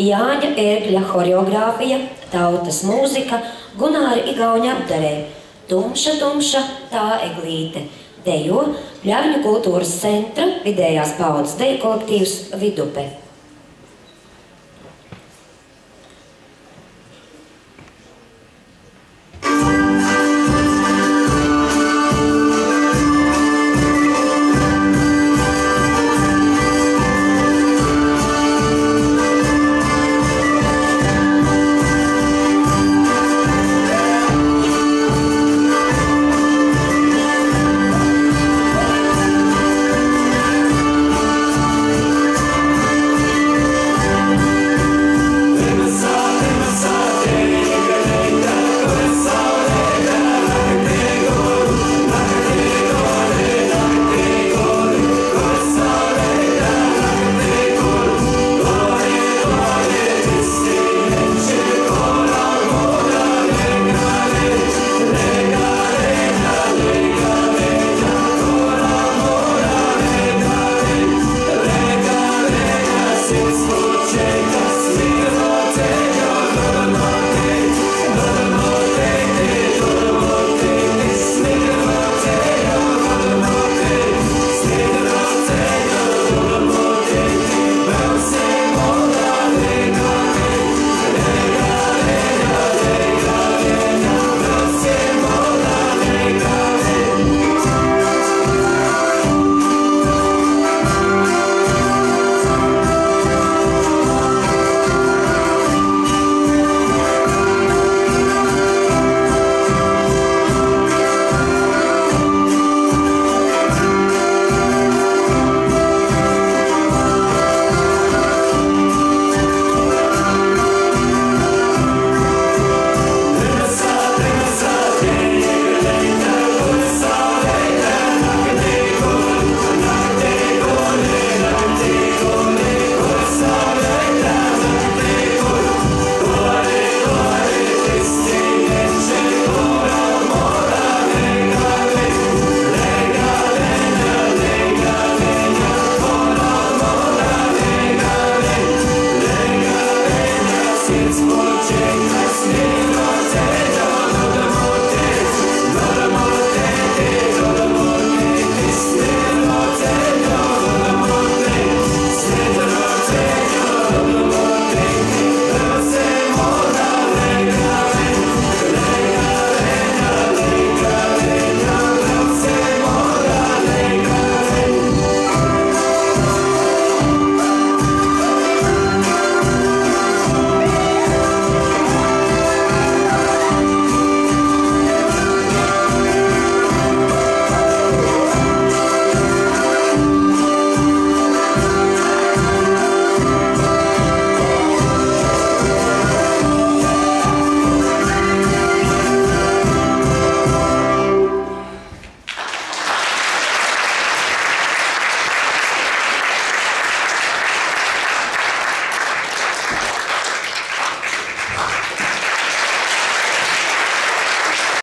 Jāņa ērgļa horeogrāfija, tautas mūzika, Gunāra Igauņa apdarē, tumša, tumša, tā eglīte, dejo Ļavņu kultūras centra vidējās paudzes deju kolektīvs Vidupe. Since the